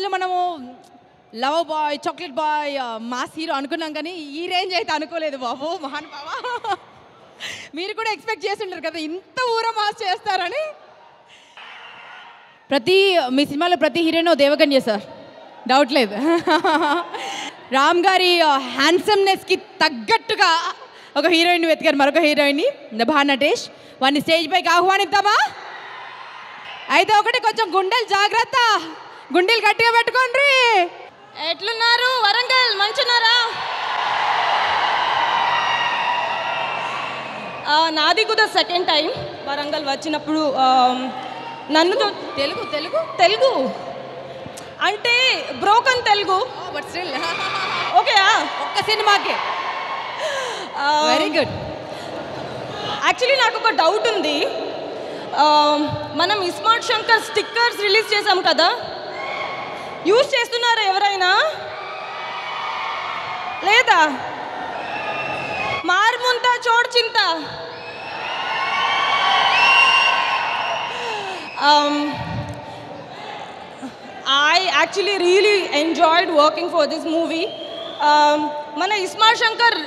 రోజులు మనము love boy chocolate boy mass hero అనుకున్నాం కానీ ఈ రేంజ్ అయితే అనుకోలేదు బాబు. మహాన్ బాబా మీరు కూడా ఎక్స్పెక్ట్ చేస్తుంటారు కదా ఇంత ఊర మాస్ చేస్తారని. ప్రతి మీ సినిమాలో ప్రతి హీరోయిన్ దేవకన్య సార్. డౌట్ లేదు. రామ్ గారి హ్యాండ్సమ్నెస్కి తగ్గట్టుగా ఒక హీరోయిన్ వెతికారు మరొక హీరోయిన్ని నభా నటేష్. వాడిని స్టేజ్ పైకి ఆహ్వానిద్దామా? అయితే ఒకటి కొంచెం గుండెలు జాగ్రత్త. గుండెలు గట్టిగా పెట్టుకోండి ఎట్లున్నారు? వరంగల్ మంచున్నారా ఆ, నాది కూడా సెకండ్ టైం వరంగల్ వచ్చినప్పుడు నన్ను తెలుగు తెలుగు? తెలుగు. అంటే బ్రోకన్ తెలుగు. బట్ స్టిల్ ఓకేయా ఒక్క సినిమాకే. వెరీ గుడ్ యాక్చువల్లీ నాకు ఒక డౌట్ ఉంది. ఆ, మనం ఇస్మార్ట్ శంకర్ స్టిక్కర్స్ రిలీజ్ చేసాం కదా? యూజ్ చేస్తున్నారా ఎవరైనా? లేదా? మార్ముంత చోడు చింత? I actually really enjoyed working for this movie మన ఇస్మా శంకర్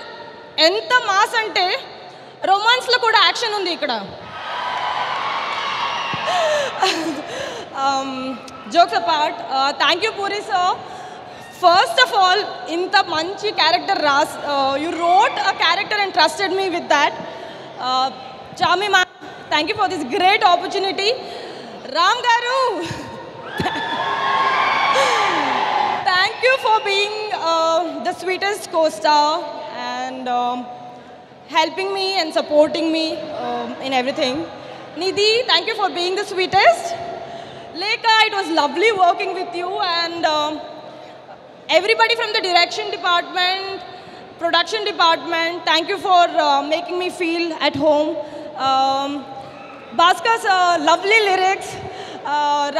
ఎంత మాస్ అంటే రొమాన్స్లో కూడా యాక్షన్ ఉంది ఇక్కడ. um, jokes apart, uh, thank you Puri sir. First of all, in the Manchi character Ras, uh, you wrote a character and trusted me with that. Uh, Chami ma'am, thank you for this great opportunity. Ram Garu, thank you for being uh, the sweetest co-star and um, helping me and supporting me um, in everything. Nidhi, thank you for being the sweetest. Leka, it was lovely working with you and um, everybody from the direction department, production department, thank you for uh, making me feel at home. Um, uh, lovely lyrics. Uh,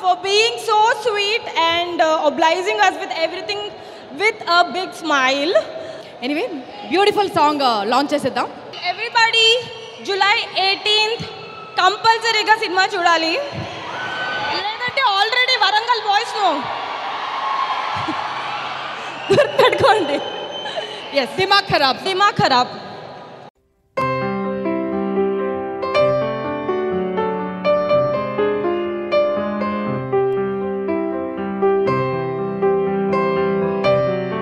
for being so sweet and uh, obliging us with everything with a big smile. Anyway, beautiful song uh, launches it down. Everybody July eighteenth కంపల్సరీగా cinema చూడాలి లేదంటే already Warangal boys గుర్తుపెట్టుకోండి yes దిమాగ్ ఖరాబ్ దిమాగ్ ఖరాబ్